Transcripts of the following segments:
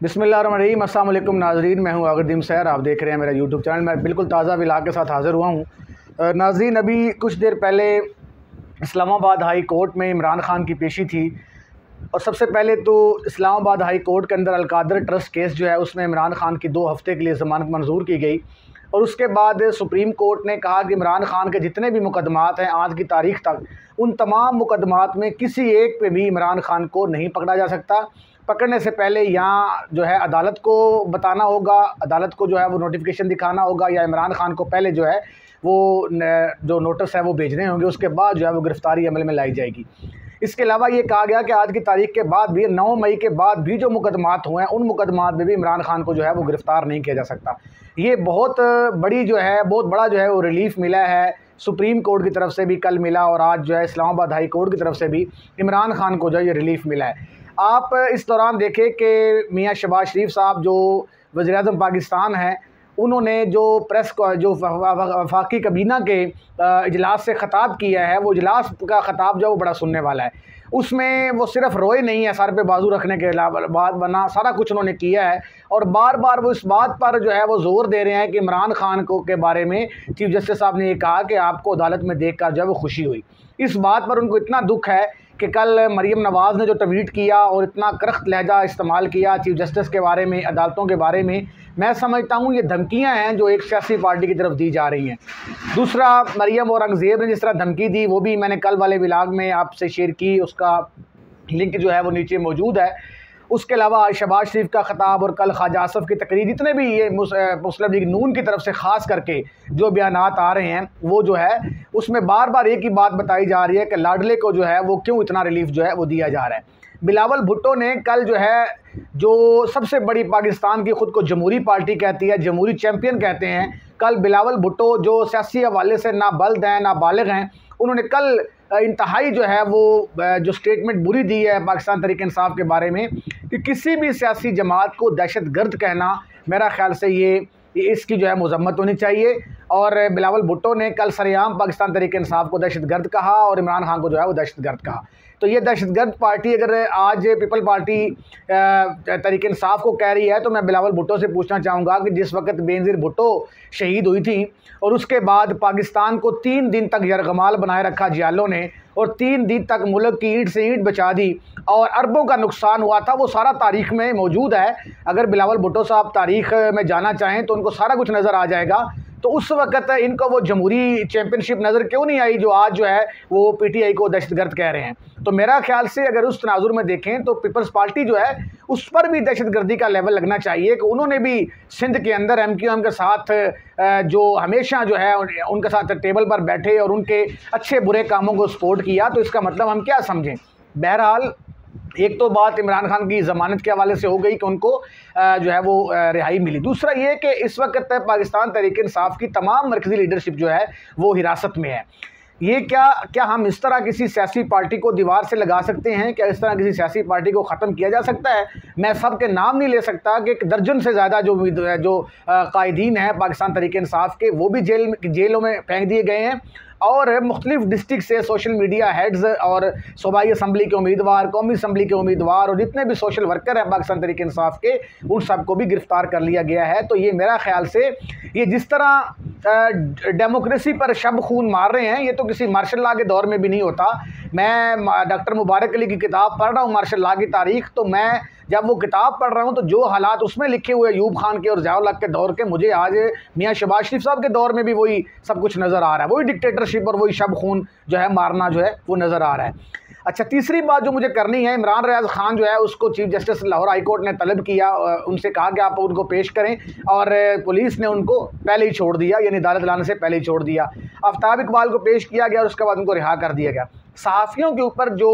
बिसमीम अल्लाम नाजरीन, मैं हूँ आगरदीम सैर आप देख रहे हैं मेरा यूट्यूब चैनल। मैं बिल्कुल ताज़ा विलाग के साथ हाज़िर हुआ हूँ। नाजरीन, अभी कुछ देर पहले इस्लामाबाद हाई कोर्ट में इमरान खान की पेशी थी। और सबसे पहले तो इस्लामाबाद हाई कोर्ट के अंदर अलकादर ट्रस्ट केस जो है, उसमें इमरान खान की दो हफ़्ते के लिए ज़मानत मंजूर की गई। और उसके बाद सुप्रीम कोर्ट ने कहा कि इमरान खान के जितने भी मुकदमात हैं आज की तारीख तक, उन तमाम मुकदमात में किसी एक पे भी इमरान खान को नहीं पकड़ा जा सकता। पकड़ने से पहले यहाँ जो है अदालत को बताना होगा, अदालत को जो है वो नोटिफिकेशन दिखाना होगा या इमरान खान को पहले जो है वो जो नोटिस है वो भेजने होंगे, उसके बाद जो है वो गिरफ़्तारी अमल में लाई जाएगी। इसके अलावा ये कहा गया कि आज की तारीख के बाद भी, नौ मई के बाद भी जो मुकदमात हुए हैं, उन मुकदमात में भी इमरान खान को जो है वो गिरफ़्तार नहीं किया जा सकता। ये बहुत बड़ी जो है, बहुत बड़ा जो है वो रिलीफ मिला है। सुप्रीम कोर्ट की तरफ़ से भी कल मिला और आज जो है इस्लामाबाद हाई कोर्ट की तरफ़ से भी इमरान खान को जो है ये रिलीफ मिला है। आप इस दौरान देखें कि मियाँ शबाज शरीफ साहब जो वज़ी अजम पाकिस्तान हैं, उन्होंने जो प्रेस जो वफाकी कबीना के इजलास से ख़ताब किया है, वो इजलास का ख़ताब जो है वो बड़ा सुनने वाला है। उसमें वो सिर्फ़ रोए नहीं है, सर पे बाजू रखने के अलावा बना, सारा कुछ उन्होंने किया है और बार बार वो इस बात पर जो है वो ज़ोर दे रहे हैं कि इमरान खान को, के बारे में चीफ जस्टिस साहब ने ये कहा कि आपको अदालत में देख कर जो है वो खुशी हुई। इस बात पर उनको इतना दुख है कि कल मरीम नवाज़ ने जो ट्वीट किया और इतना करख्त लहजा इस्तेमाल किया चीफ जस्टिस के बारे में, अदालतों के बारे में, मैं समझता हूँ ये धमकियाँ हैं जो एक सियासी पार्टी की तरफ़ दी जा रही हैं। दूसरा मरीम औरंगज़ेब ने जिस तरह धमकी दी, वो भी मैंने कल वाले विलाग में आपसे शेयर की, उसका लिंक जो है वो नीचे मौजूद है। उसके अलावा शबाज शरीफ का ख़ताब और कल ख्वाजा आसफ़ की तकरीर जितने भी ये मुस्लिम लीग नून की तरफ़ से ख़ास करके जो बयान आ रहे हैं, वो जो है, उसमें बार बार एक ही बात बताई जा रही है कि लाडले को जो है, वो क्यों इतना रिलीफ जो है, वो दिया जा रहा है। बिलावल भुट्टो ने कल जो है, जो सबसे बड़ी पाकिस्तान की ख़ुद को जमहूरी पार्टी कहती है, जमहूरी चैम्पियन कहते हैं, कल बिलावल भुट्टो जो सियासी हवाले से ना बल्द हैं, ना बालग हैं, उन्होंने कल इंतहाई जो है वो जो स्टेटमेंट बुरी दी है पाकिस्तान तरीके इंसाफ के बारे में कि किसी भी सियासी जमात को दहशत गर्द कहना मेरा ख्याल से ये इसकी जो है मजम्मत होनी चाहिए। और बिलावल भुट्टो ने कल सरेआम पाकिस्तान तरीके इंसाफ को दहशत गर्द कहा और इमरान खान को जो है वो दहशत गर्द कहा। तो ये दहशत गर्द पार्टी अगर आज पीपल पार्टी तरीके इंसाफ को कह रही है तो मैं बिलावल भुट्टो से पूछना चाहूँगा कि जिस वक्त बेनज़ीर भुट्टो शहीद हुई थी और उसके बाद पाकिस्तान को तीन दिन तक यरगमाल बनाए रखा जियालों ने और तीन दिन तक मुल्क की ईंट से ईंट बचा दी और अरबों का नुकसान हुआ था, वो सारा तारीख में मौजूद है। अगर बिलावल भुट्टो साहब तारीख में जाना चाहें तो उनको सारा कुछ नज़र आ जाएगा। तो उस वक्त इनको वो जमहूरी चैम्पियनशिप नज़र क्यों नहीं आई, जो आज जो है वो पीटीआई को दहशतगर्द कह रहे हैं? तो मेरा ख्याल से अगर उस तनाजुर में देखें तो पीपल्स पार्टी जो है, उस पर भी दहशतगर्दी का लेवल लगना चाहिए कि उन्होंने भी सिंध के अंदर एम क्यू एम के साथ जो हमेशा जो है उनके साथ टेबल पर बैठे और उनके अच्छे बुरे कामों को सपोर्ट किया तो इसका मतलब हम क्या समझें? बहरहाल एक तो बात इमरान खान की ज़मानत के हवाले से हो गई कि उनको जो है वो रिहाई मिली। दूसरा ये कि इस वक्त पाकिस्तान तरीके इंसाफ की तमाम मरकज़ी लीडरशिप जो है, वो हिरासत में है। ये क्या क्या हम इस तरह किसी सियासी पार्टी को दीवार से लगा सकते हैं? क्या इस तरह किसी सियासी पार्टी को ख़त्म किया जा सकता है? मैं सब के नाम नहीं ले सकता कि एक दर्जन से ज़्यादा जो जो कायदीन हैं पाकिस्तान तरीके इंसाफ के, वो भी जेल, जेलों में फेंक दिए गए हैं। और मुख्तलिफ़ डिस्ट्रिक्ट से सोशल मीडिया हेड्स और सूबाई असम्बली के उम्मीदवार, कौमी असम्बली के उम्मीदवार और जितने भी सोशल वर्कर हैं पाकिस्तान तरीके इंसाफ के, उन सबको भी गिरफ़्तार कर लिया गया है। तो ये मेरा ख्याल से ये जिस तरह डेमोक्रेसी पर शब खून मार रहे हैं, ये तो किसी मार्शल ला के दौर में भी नहीं होता। मैं, डॉक्टर मुबारक अली की किताब पढ़ रहा हूँ मार्शल ला की तारीख तो मैं जब वो किताब पढ़ रहा हूँ तो जो हालात उसमें लिखे हुए यूब खान के और जयाउल के दौर के, मुझे आज मियाँ शबाज शरीफ साहब के दौर में भी वही सब कुछ नज़र आ रहा है। वही डिक्टेटरशिप और वही शब खून जो है, मारना जो है, वो नज़र आ रहा है। अच्छा तीसरी बात जो मुझे करनी है, इमरान रियाज खान जो है, उसको chief justice Lahore high court ने तलब किया उनसे कहा कि आप उनको पेश करें, और पुलिस ने उनको पहले ही छोड़ दिया, यानी अदालत लाने से पहले ही छोड़ दिया। आफ्ताब इकबाल को पेश किया गया, और उसके बाद उनको रिहा कर दिया गया। सहाफ़ियों के ऊपर जो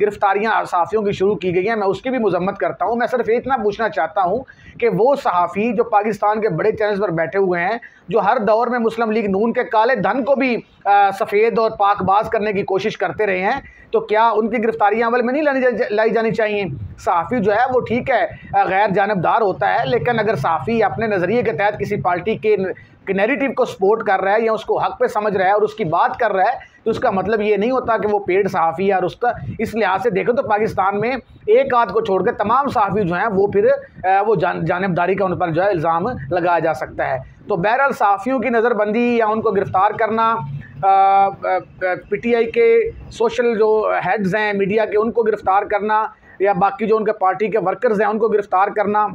गिरफ्तारियाँ सहाफ़ियों की शुरू की गई हैं। मैं उसकी भी मजम्मत करता हूँ। मैं सिर्फ़ इतना पूछना चाहता हूँ कि वो सहाफ़ी जो पाकिस्तान के बड़े चैनल्स पर बैठे हुए हैं, जो हर दौर में मुस्लिम लीग नून के काले धन को भी सफ़ेद और पाकबाज करने की कोशिश करते रहे हैं तो क्या उनकी गिरफ्तारियाँ अमल में नहीं लानी लाई जानी चाहिए? सहाफ़ी जो है वो ठीक है गैर जानबदार होता है, लेकिन अगर सहाफ़ी अपने नज़रिए के तहत किसी पार्टी के नैरेटिव को सपोर्ट कर रहा है या उसको हक पे समझ रहा है और उसकी बात कर रहा है तो उसका मतलब ये नहीं होता कि वो पेड सहाफ़ी है और उसका, इस लिहाज से देखें तो पाकिस्तान में एक आध को छोड़कर तमाम सहाफ़ी जो हैं, वो फिर वो जान, जानबदारी का उन पर जो है इल्ज़ाम लगाया जा सकता है। तो बहरहाल सहाफ़ियों की नज़रबंदी या उनको गिरफ़्तार करना पी टी आई के सोशल जो हेड्स हैं, मीडिया के, उनको गिरफ़्तार करना या बाकी जो उनके पार्टी के वर्कर्स हैं, उनको गिरफ़्तार करना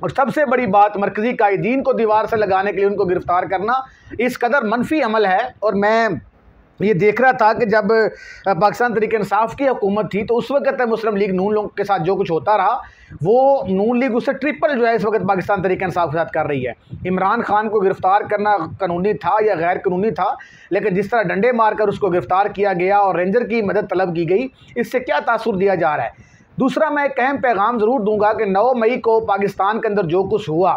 और सबसे बड़ी बात मरकज़ी कायदीन को दीवार से लगाने के लिए उनको गिरफ़्तार करना, इस कदर मनफी अमल है। और मैं ये देख रहा था कि जब पाकिस्तान तरीके इंसाफ की हुकूमत थी तो उस वक्त मुस्लिम लीग नून लोग के साथ जो कुछ होता रहा, वो नून लीग उससे ट्रिपल जो है इस वक्त पाकिस्तान तरीके इंसाफ के साथ कर रही है। इमरान खान को गिरफ़्तार करना कानूनी था या गैर कानूनी था, लेकिन जिस तरह डंडे मारकर उसको गिरफ़्तार किया गया और रेंजर की मदद तलब की गई, इससे क्या तासुर दिया जा रहा है? दूसरा मैं एक अहम पैगाम ज़रूर दूँगा कि 9 मई को पाकिस्तान के अंदर जो कुछ हुआ,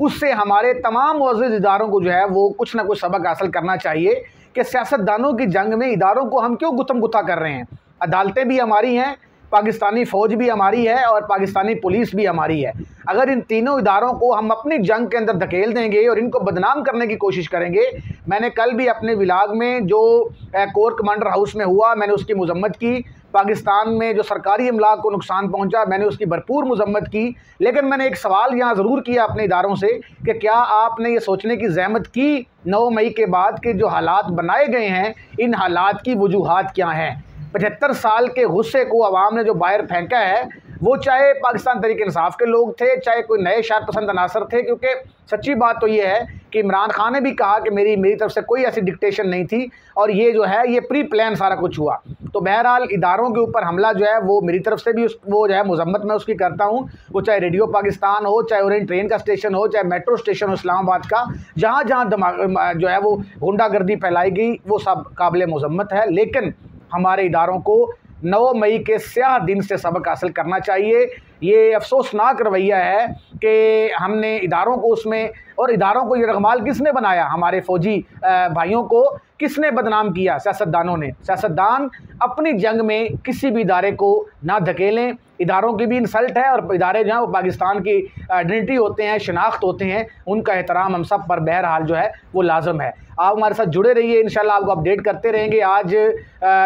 उससे हमारे तमाम मुआज़ इदारों को जो है वो कुछ ना कुछ सबक हासिल करना चाहिए कि सियासतदानों की जंग में इदारों को हम क्यों गुतम गुता कर रहे हैं। अदालतें भी हमारी हैं पाकिस्तानी फ़ौज भी हमारी है और पाकिस्तानी पुलिस भी हमारी है। अगर इन तीनों इदारों को हम अपनी जंग के अंदर धकेल देंगे और इनको बदनाम करने की कोशिश करेंगे, मैंने कल भी अपने विलाग में जो कोर कमांडर हाउस में हुआ, मैंने उसकी मजम्मत की। पाकिस्तान में जो सरकारी अमलाक को नुकसान पहुँचा, मैंने उसकी भरपूर मजम्मत की। लेकिन मैंने एक सवाल यहाँ ज़रूर किया अपने इदारों से कि क्या आपने ये सोचने की जहमत की नौ मई के बाद के जो हालात बनाए गए हैं, इन हालात की वजूहत क्या हैं? पचहत्तर साल के गुस्से को आवाम ने जो बाहर फेंका है, वो चाहे पाकिस्तान तरीके इंसाफ के लोग थे, चाहे कोई नए शार पसंद अनासर थे, क्योंकि सच्ची बात तो ये है कि इमरान खान ने भी कहा कि मेरी मेरी तरफ़ से कोई ऐसी डिक्टेशन नहीं थी और ये जो है, ये प्री प्लान सारा कुछ हुआ। तो बहरहाल इदारों के ऊपर हमला जो है, वो मेरी तरफ़ से भी उस, वो जो है, मजम्मत मैं उसकी करता हूँ। वो चाहे रेडियो पाकिस्तान हो, चाहे ओरेंट ट्रेन का स्टेशन हो, चाहे मेट्रो स्टेशन हो इस्लामाबाद का जहाँ जहाँ जो है, वो गुंडागर्दी फैलाई गई, वो सब काबिल मजम्मत है। लेकिन हमारे इदारों को नौ मई के स्याह दिन से सबक हासिल करना चाहिए। ये अफसोसनाक रवैया है कि हमने इदारों को उसमें और इदारों को ये रगमाल किसने बनाया? हमारे फौजी भाइयों को किसने बदनाम किया? सियासतदानों ने। सियासतदान अपनी जंग में किसी भी इदारे को ना धकेलें इदारों की भी इंसल्ट है और इदारे जो हैं वो पाकिस्तान की आइडेंटिटी होते हैं, शनाख्त होते हैं, उनका एहतराम हम सब पर बहरहाल जो है वो लाजम है। आप हमारे साथ जुड़े रहिए इन आपको अपडेट करते रहेंगे। आज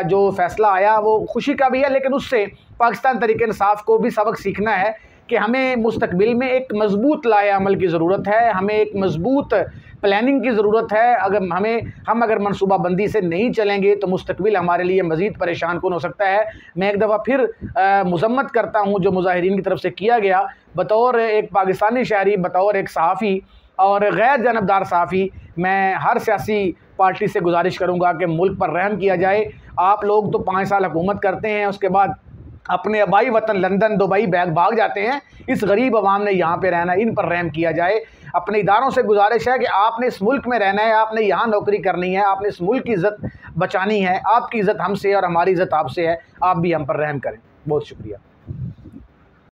जो फैसला आया वो खुशी का भी है, लेकिन उससे पाकिस्तान तरीके इंसाफ को भी सबक सीखना है कि हमें मुस्तबिल में एक मज़बूत लाए अमल की ज़रूरत है, हमें एक मज़बूत प्लानिंग की ज़रूरत है। अगर हमें, हम अगर मनसूबाबंदी से नहीं चलेंगे तो मुस्तबिल हमारे लिए मज़ीद परेशान कौन हो सकता है? मैं एक दफ़ा फिर मजम्मत करता हूँ, जो मुजाहरीन की तरफ़ से किया गया। बतौर एक पाकिस्तानी शहरी बतौर एक सहाफ़ी और गैर जानबदार सहाफ़ी, मैं हर सियासी पार्टी से गुजारिश करूँगा कि मुल्क पर रहम किया जाए। आप लोग तो पाँच साल हुकूमत करते हैं, उसके बाद अपने आबाई वतन, लंदन, दुबई, बैग भाग जाते हैं। इस गरीब आवाम ने यहाँ पे रहना, इन पर रहम किया जाए। अपने इदारों से गुजारिश है कि आपने इस मुल्क में रहना है, आपने यहाँ नौकरी करनी है, आपने इस मुल्क की इज़्ज़त बचानी है, आपकी इज़्ज़त हमसे और हमारी इज़्ज़त आपसे है। आप भी हम पर रहम करें। बहुत शुक्रिया।